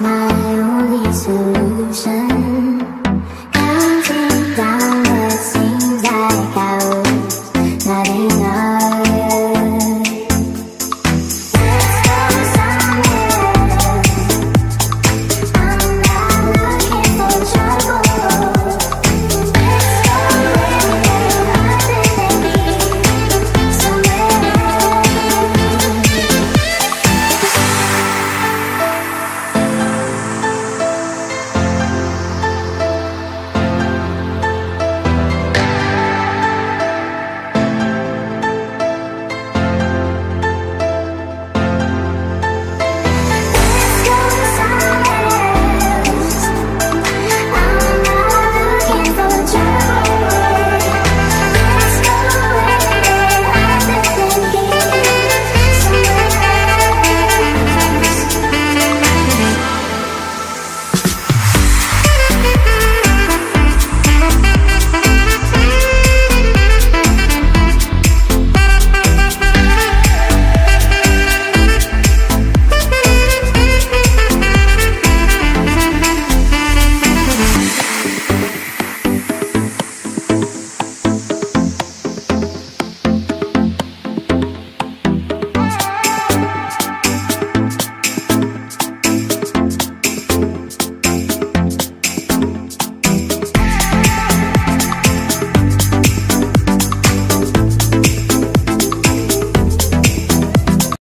my only solution